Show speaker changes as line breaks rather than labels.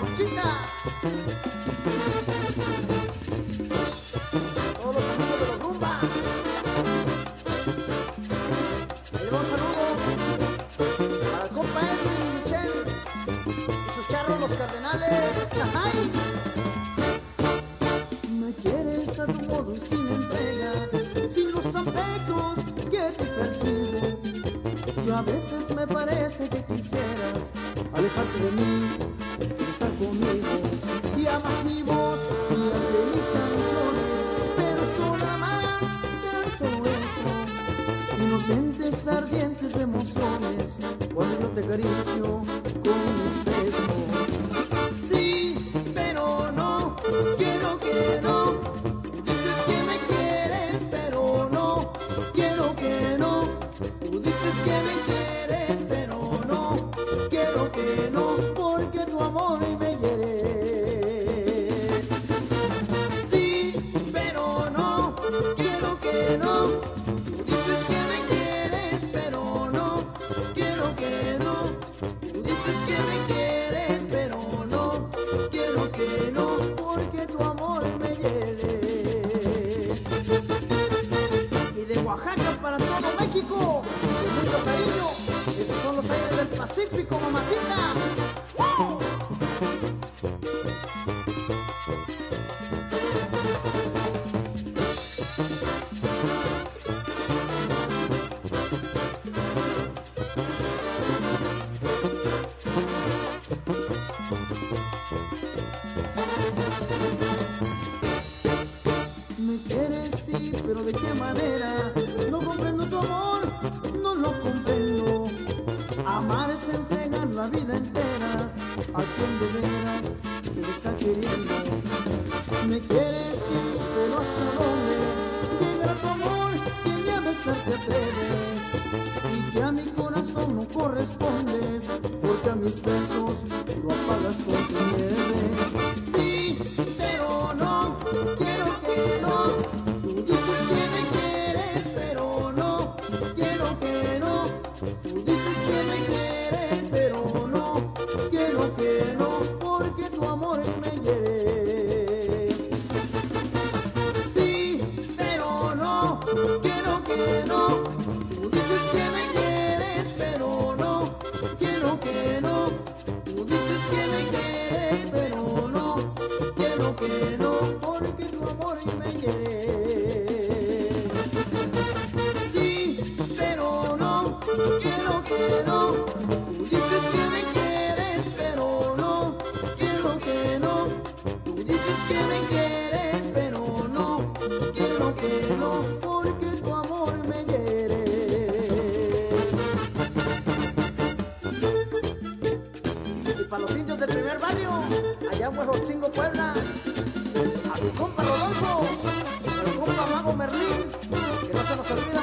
Conchita. Todos los amigos de los rumbas. Ahí va un saludo para el compa Edwin y Michelle y sus charros los cardenales. ¡Ay!
Me quieres a tu modo y sin entrega, sin los apegos que te persiguen. Y a veces me parece que quisieras alejarte de mí, conmigo.
Y amas mi voz
Y ante mis canciones, pero nada más tan solo eso. Inocentes, ardientes emociones, cuando yo te acaricio con mis besos.
Sí, pero no, quiero que no. México, mucho cariño, estos son los aires del Pacífico, mamacita.
Es entregar la vida entera a quien de veras se le está queriendo. Me quieres sí, pero hasta dónde llegará tu amor que ya besar te atreves y que a mi corazón no correspondes porque a mis besos lo apagas con tu
no. Tú dices que me quieres, pero no, quiero que no. los indios del primer barrio, allá en Huejotzingo, Puebla, a mi compa Rodolfo, a mi compa Mago Merlín, que no se nos olvida.